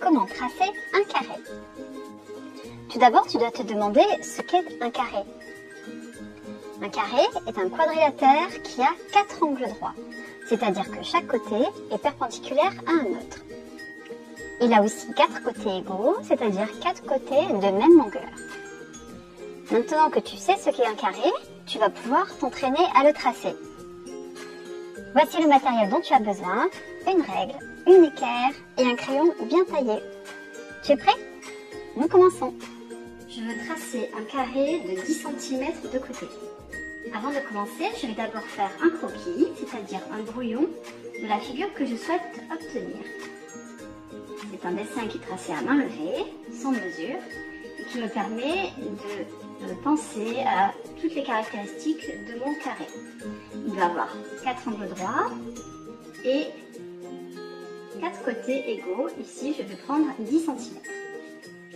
comment tracer un carré. Tout d'abord, tu dois te demander ce qu'est un carré. Un carré est un quadrilatère qui a quatre angles droits, c'est-à-dire que chaque côté est perpendiculaire à un autre. Il a aussi quatre côtés égaux, c'est-à-dire quatre côtés de même longueur. Maintenant que tu sais ce qu'est un carré, tu vas pouvoir t'entraîner à le tracer. Voici le matériel dont tu as besoin, une règle, une équerre et un crayon bien taillé. Tu es prêt? Nous commençons. Je veux tracer un carré de 10 cm de côté. Avant de commencer, je vais d'abord faire un croquis, c'est-à-dire un brouillon de la figure que je souhaite obtenir. C'est un dessin qui est tracé à main levée, sans mesure, et qui me permet de penser à toutes les caractéristiques de mon carré. Il va avoir quatre angles droits et quatre côtés égaux. Ici, je vais prendre 10 cm.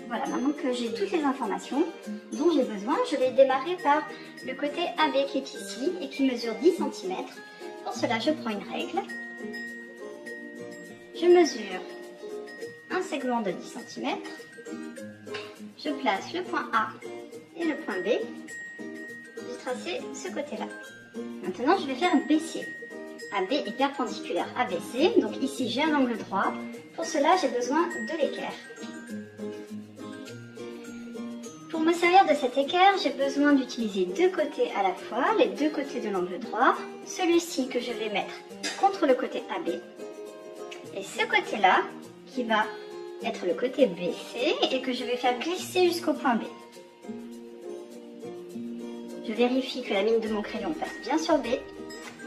Voilà, maintenant que j'ai toutes les informations dont j'ai besoin, je vais démarrer par le côté AB qui est ici et qui mesure 10 cm. Pour cela, je prends une règle. Je mesure un segment de 10 cm. Je place le point A et le point B. Tracer ce côté-là. Maintenant, je vais faire un baissier. AB est perpendiculaire à BC, donc ici j'ai un angle droit. Pour cela, j'ai besoin de l'équerre. Pour me servir de cet équerre, j'ai besoin d'utiliser deux côtés à la fois, les deux côtés de l'angle droit. Celui-ci que je vais mettre contre le côté AB. Et ce côté-là, qui va être le côté BC et que je vais faire glisser jusqu'au point B. Je vérifie que la mine de mon crayon passe bien sur B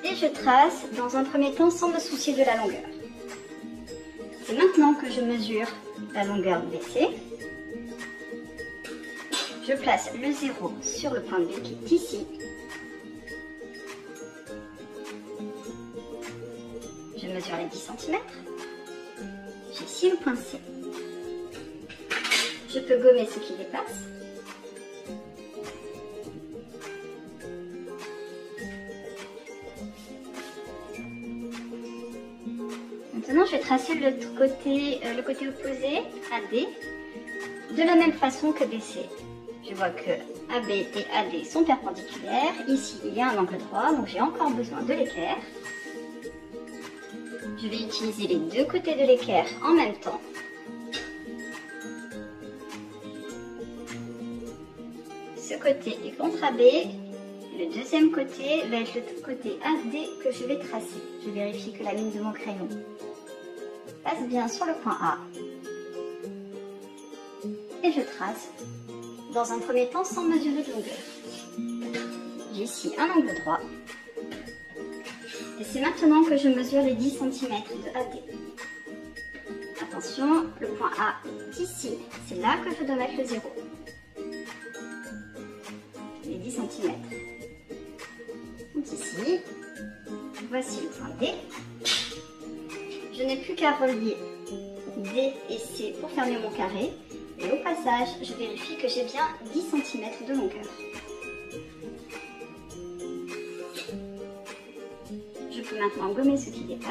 et je trace dans un premier temps sans me soucier de la longueur. C'est maintenant que je mesure la longueur BC je place le 0 sur le point B qui est ici. Je mesure les 10 cm. J'ai ici le point C. Je peux gommer ce qui dépasse. Maintenant, je vais tracer le côté, euh, opposé, AD, de la même façon que BC je vois que AB et AD sont perpendiculaires. Ici, il y a un angle droit, donc j'ai encore besoin de l'équerre. Je vais utiliser les deux côtés de l'équerre en même temps. Ce côté est contre AB. Le deuxième côté va être le côté AD que je vais tracer. Je vérifie que la ligne de mon crayon passe bien sur le point A. Et je trace dans un premier temps sans mesurer de longueur. J'ai ici un angle droit. Et c'est maintenant que je mesure les 10 cm de AD. Attention, le point A est ici. C'est là que je dois mettre le 0. Les 10 cm sont ici. Voici le point D. Je n'ai plus qu'à relier D et C pour fermer mon carré. Et au passage, je vérifie que j'ai bien 10 cm de longueur. Je peux maintenant gommer ce qui dépasse.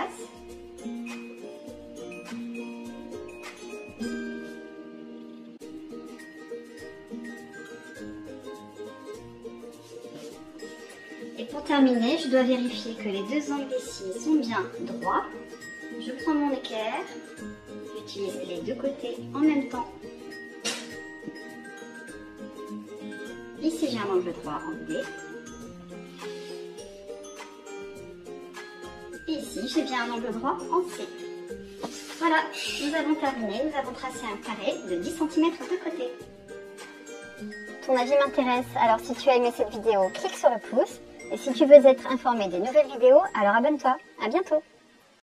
Et pour terminer, je dois vérifier que les deux angles ici sont bien droits. Je prends mon équerre, j'utilise les deux côtés en même temps Ici, j'ai un angle droit en D. Et ici, j'ai bien un angle droit en C. Voilà, nous avons terminé. Nous avons tracé un carré de 10 cm de côté. Ton avis m'intéresse, alors si tu as aimé cette vidéo, clique sur le pouce. Et si tu veux être informé des nouvelles vidéos, alors abonne-toi. À bientôt